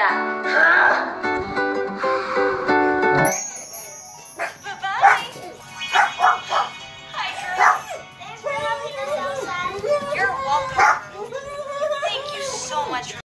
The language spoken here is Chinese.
呀